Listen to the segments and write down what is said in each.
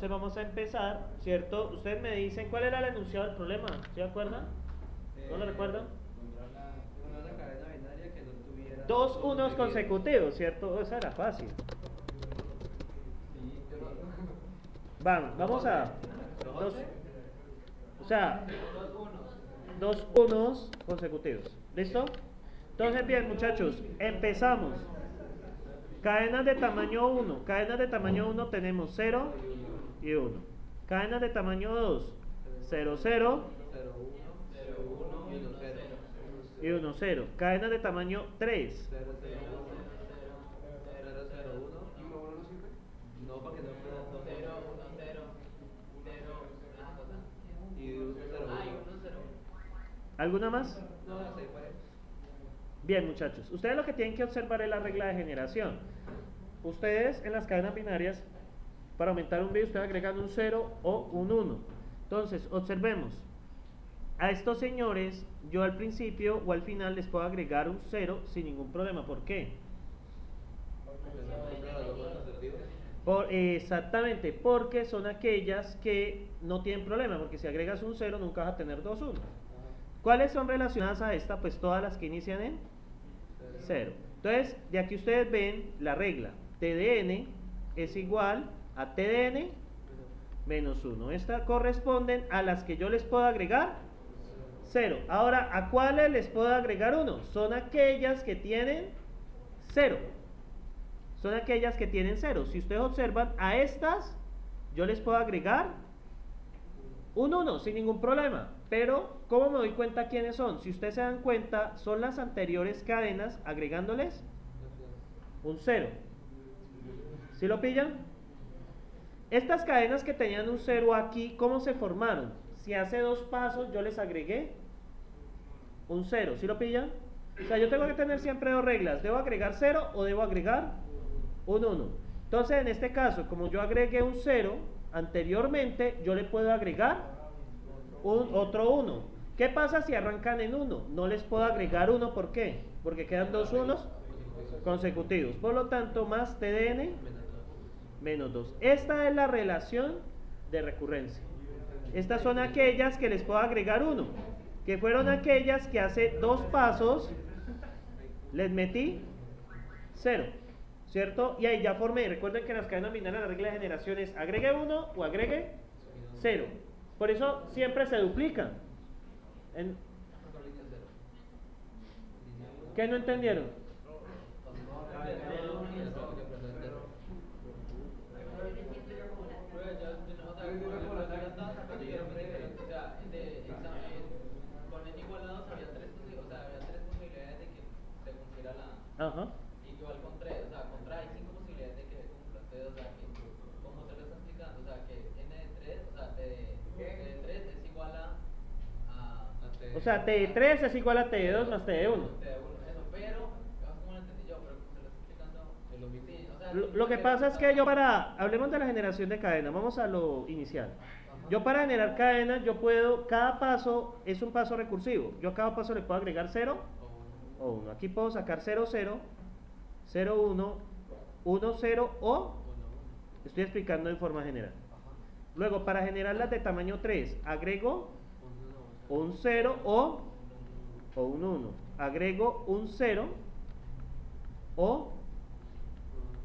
Entonces vamos a empezar, ¿cierto? Ustedes me dicen cuál era el enunciado del problema, ¿se acuerdan? ¿No lo recuerdan? Dos unos consecutivos, ¿cierto? Esa era fácil. Vamos, vamos a... Dos, o sea, dos unos consecutivos. ¿Listo? Entonces, bien, muchachos, empezamos. Cadenas de tamaño 1. Cadenas de tamaño 1 tenemos 0 y 1. Cadenas de tamaño 2. 0, 0 y 1, 0. Cadenas de tamaño 3. No, para que no fuera dos. Y un cero, uno. ¿Alguna más? No. Bien, muchachos. Ustedes lo que tienen que observar es la regla de generación. Ustedes en las cadenas binarias, para aumentar un bit, ustedes agregan un 0 o un 1. Entonces, observemos. A estos señores, yo al principio o al final les puedo agregar un 0 sin ningún problema. ¿Por qué? Por, exactamente, porque son aquellas que no tienen problema, porque si agregas un 0 nunca vas a tener dos 1. ¿Cuáles son relacionadas a esta? Pues todas las que inician en 0. Entonces, de aquí ustedes ven la regla. TDN es igual a TDN menos 1. Estas corresponden a las que yo les puedo agregar 0. Ahora, ¿a cuáles les puedo agregar 1? Son aquellas que tienen 0. Son aquellas que tienen 0. Si ustedes observan, a estas yo les puedo agregar un 1 sin ningún problema. Pero, ¿cómo me doy cuenta quiénes son? Si ustedes se dan cuenta, son las anteriores cadenas agregándoles un 0. ¿Sí lo pillan? Estas cadenas que tenían un 0 aquí, ¿cómo se formaron? Si hace dos pasos yo les agregué un 0. ¿Sí lo pillan? O sea, yo tengo que tener siempre dos reglas. ¿Debo agregar 0 o debo agregar un 1? Entonces, en este caso, como yo agregué un 0 anteriormente, yo le puedo agregar un, otro 1. ¿Qué pasa si arrancan en 1? No les puedo agregar 1, ¿por qué? Porque quedan dos unos consecutivos. Por lo tanto, más TDN menos 2. Esta es la relación de recurrencia. Estas son aquellas que les puedo agregar 1, que fueron aquellas que hace dos pasos les metí 0, ¿cierto? Y ahí ya formé. Recuerden que en las cadenas binarias la regla de generación es agregue 1 o agregue 0. Por eso siempre se duplican. ¿Qué no entendieron? Ajá. Igual con tres, o sea, con tres hay cinco posibilidades de que se cumpla. Entonces, o sea, que, como se lo está explicando, o sea, que n de 3, o sea, t de 3 es igual a, a, a O sea, T de 3 es igual a T de 2 más T de 1. t de 1, eso, pero, ¿cómo lo entendí yo? Pero como se lo está explicando, lo mismo. sí, o sea, Lo, lo que pasa es que yo para, hablemos de la generación de cadenas, vamos a lo inicial. Yo para generar cadenas, yo puedo, cada paso es un paso recursivo. Yo a cada paso le puedo agregar 0 o 1. Aquí puedo sacar 0, 0, 0, 1, 1, 0 o, estoy explicando en forma general. Luego, para generar las de tamaño 3, agrego un 0 o, o un 1. Agrego un 0 o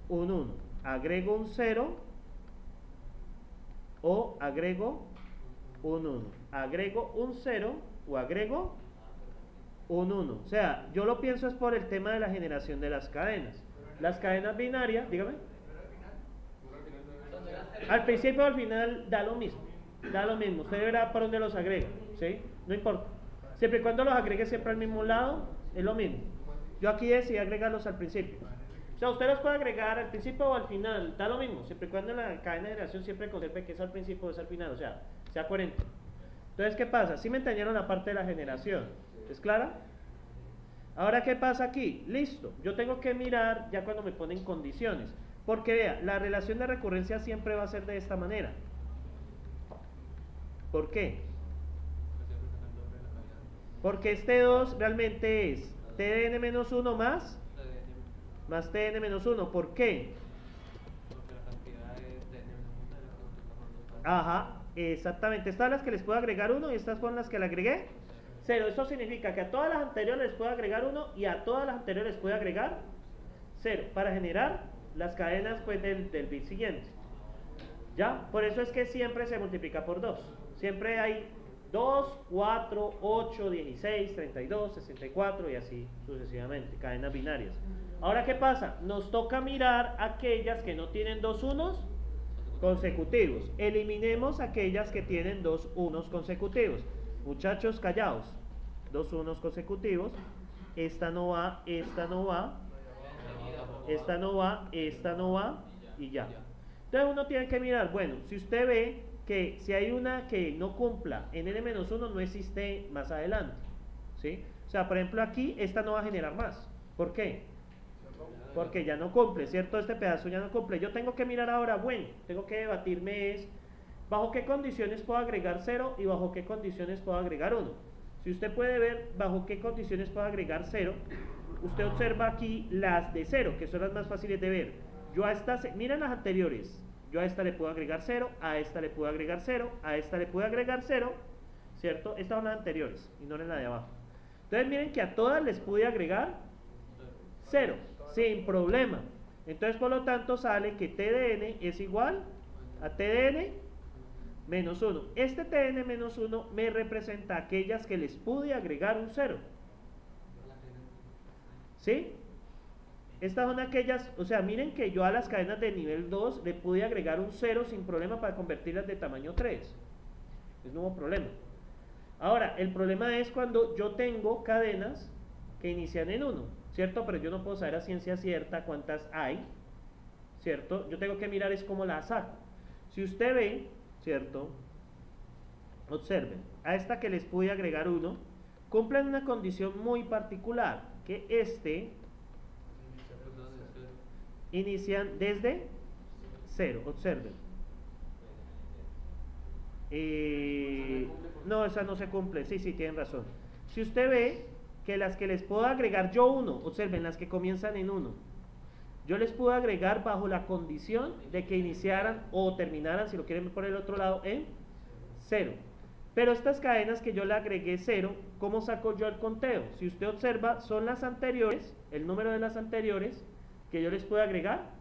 un 1. Agrego un 0 o agrego un 1. Agrego un 0 o agrego un 1. O sea, yo lo pienso es por el tema de la generación de las cadenas. Las cadenas binarias, dígame. Al principio o al final da lo mismo. Da lo mismo. Usted verá por dónde los agrega. ¿Sí? No importa. Siempre y cuando los agregue siempre al mismo lado, es lo mismo. Yo aquí decidí agregarlos al principio. O sea, usted los puede agregar al principio o al final, da lo mismo, siempre y cuando la cadena de generación siempre conserve que es al principio o es al final, o sea, sea coherente. Entonces, ¿qué pasa? Si me entendieron la parte de la generación, ¿es clara? Ahora, ¿qué pasa aquí? Listo, yo tengo que mirar ya cuando me ponen condiciones, porque vea, la relación de recurrencia siempre va a ser de esta manera. ¿Por qué? Porque este 2 realmente es tdn menos 1 más más tn menos 1. ¿Por qué? Ajá, exactamente. Estas son las que les puedo agregar uno y estas son las que le agregué cero. Eso significa que a todas las anteriores les puedo agregar uno y a todas las anteriores les puedo agregar cero para generar las cadenas pues, del, del bit siguiente. ¿Ya? Por eso es que siempre se multiplica por 2. Siempre hay 2, 4, 8, 16, 32, 64 y así sucesivamente, cadenas binarias. Ahora, ¿qué pasa? Nos toca mirar aquellas que no tienen dos unos consecutivos. Eliminemos aquellas que tienen dos unos consecutivos. Muchachos, callados. Dos unos consecutivos. Esta no va, esta no va, esta no va, esta no va y ya. Entonces uno tiene que mirar, bueno, si usted ve que si hay una que no cumpla en n-1 no existe más adelante. ¿sí? O sea, por ejemplo aquí esta no va a generar más. ¿Por qué? Porque ya no cumple, ¿cierto? Este pedazo ya no cumple. Yo tengo que mirar ahora, bueno, tengo que debatirme es bajo qué condiciones puedo agregar 0 y bajo qué condiciones puedo agregar 1. Si usted puede ver bajo qué condiciones puedo agregar 0, usted observa aquí las de 0, que son las más fáciles de ver. Yo a estas, miren las anteriores, yo a esta le puedo agregar 0, a esta le puedo agregar 0, a esta le puedo agregar 0, ¿cierto? Estas son las anteriores, y no en la de abajo. Entonces miren que a todas les pude agregar 0, sin problema. Entonces por lo tanto sale que TDN es igual a TDN menos 1. Este TN menos 1 me representa aquellas que les pude agregar un 0. ¿Sí? Estas son aquellas, o sea, miren que yo a las cadenas de nivel 2 le pude agregar un 0 sin problema para convertirlas de tamaño 3. Es no hubo problema. Ahora, el problema es cuando yo tengo cadenas que inician en 1, ¿cierto? Pero yo no puedo saber a ciencia cierta cuántas hay, ¿cierto? Yo tengo que mirar es cómo las saco. Si usted ve, ¿cierto? Observen, a esta que les pude agregar 1, cumplen una condición muy particular, que este inician desde 0, observen. Eh, no, esa no se cumple, sí, sí, tienen razón. Si usted ve que las que les puedo agregar yo 1, observen, las que comienzan en 1, yo les puedo agregar bajo la condición de que iniciaran o terminaran, si lo quieren por el otro lado, en 0. Pero estas cadenas que yo le agregué 0, ¿cómo saco yo el conteo? Si usted observa, son las anteriores, el número de las anteriores, que yo les puedo agregar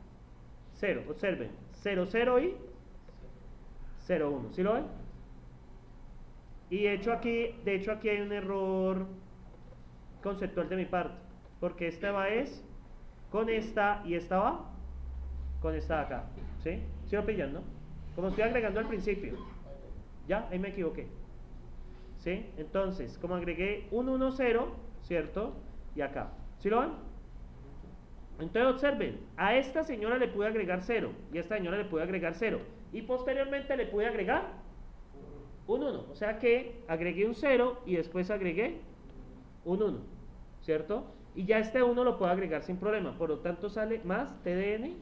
0. Observen, 0, 0 y 0, 1. ¿Sí lo ven? Y de hecho aquí, de hecho aquí hay un error conceptual de mi parte, porque esta va es con esta y esta va con esta de acá. ¿Sí? ¿Sí lo pillan, no? Como estoy agregando al principio. ¿Ya? Ahí me equivoqué. ¿Sí? Entonces, como agregué un 1, 0, ¿cierto? Y acá. ¿Sí lo ven? Entonces observen, a esta señora le pude agregar 0 y a esta señora le pude agregar 0 y posteriormente le pude agregar un 1. O sea que agregué un 0 y después agregué un 1, ¿cierto? Y ya este 1 lo puedo agregar sin problema, por lo tanto sale más TDN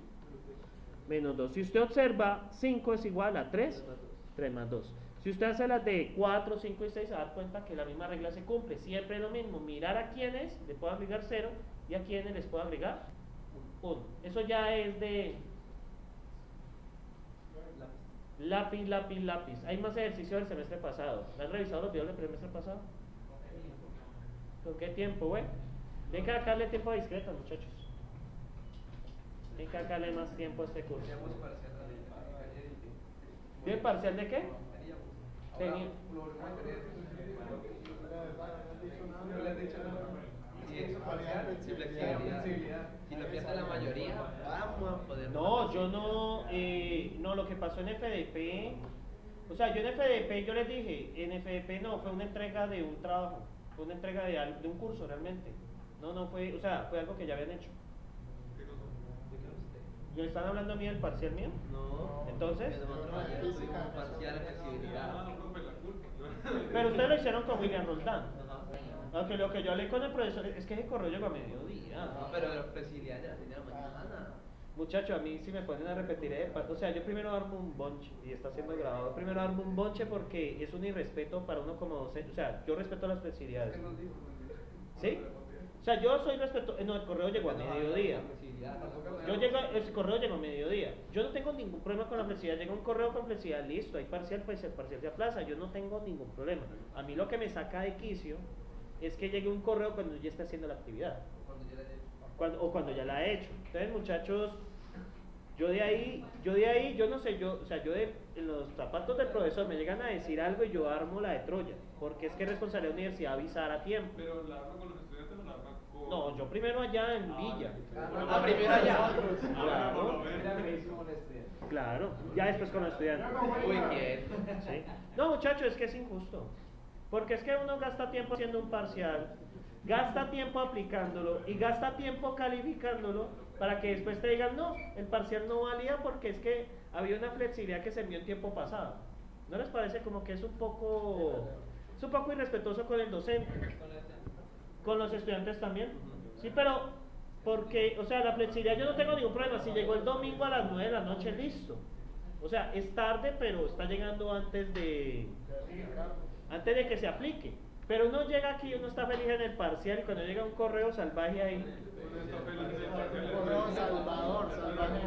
menos 2. Si usted observa, 5 es igual a 3, 3 más 2. Si usted hace las de 4, 5 y 6, se da cuenta que la misma regla se cumple. Siempre lo mismo, mirar a quienes le puedo agregar 0 y a quienes les puedo agregar 1. Eso ya es de lápiz, lápiz, lápiz. Hay más ejercicio del semestre pasado. ¿Han revisado los videos del semestre pasado? ¿Con qué tiempo, güey? Tienen que sacarle tiempo a discretas, muchachos. Tienen que sacarle más tiempo a este curso. ¿Tiene parcial de qué? Tenía. No le has dicho nada. Si es parcial, si flexibilidad. Si lo piensa la mayoría, vamos a poder. No, yo no, eh, no, lo que pasó en FDP, o sea, yo en FDP, yo les dije, en FDP no, fue una entrega de un trabajo, fue una entrega de, de un curso realmente. No, no fue, o sea, fue algo que ya habían hecho. ¿Y están hablando a mí del parcial mío? No. Entonces, pero ustedes lo hicieron con William Roldán. Aunque lo que yo hablé con el profesor es que ese correo llegó a mediodía. No, pero la flexibilidad de las 6 de la mañana. Muchachos, a mí si me ponen a repetir, eh, o sea, yo primero armo un bonche y está siendo grabado. Primero armo un bonche porque es un irrespeto para uno como docente. O sea, yo respeto las flexibilidades. ¿Sí? O sea, yo soy respeto, eh, no, el correo llegó a mediodía. Yo llego, el correo llegó a mediodía. Yo no tengo ningún problema con la flexibilidad. Llega un correo con flexibilidad, listo, hay parcial, pues el parcial se aplaza. Yo no tengo ningún problema. A mí lo que me saca de quicio es que llegue un correo cuando ya está haciendo la actividad. Cuando, o cuando ya la he hecho. Entonces, muchachos, yo de ahí, yo de ahí, yo no sé, yo, o sea, yo de en los zapatos del profesor me llegan a decir algo y yo armo la de Troya. Porque es que es responsabilidad de la universidad avisar a tiempo. Pero la arma con los estudiantes o la arma con. No, yo primero allá en Ah, Villa. Ah, primero allá. Claro. Claro, ya después con los estudiantes. Uy, ¿quién? Sí. No, muchachos, es que es injusto. Porque es que uno gasta tiempo haciendo un parcial, gasta tiempo aplicándolo y gasta tiempo calificándolo para que después te digan, no, el parcial no valía porque es que había una flexibilidad que se envió en tiempo pasado. ¿No les parece como que es un poco, es un poco irrespetuoso con el docente? Con los estudiantes también. Sí, pero porque, o sea, la flexibilidad yo no tengo ningún problema. Si llegó el domingo a las 9 de la noche, listo. O sea, es tarde, pero está llegando antes de antes de que se aplique. Pero uno llega aquí, y uno está feliz en el parcial y cuando llega un correo salvaje ahí. un Correo Salvador, salvaje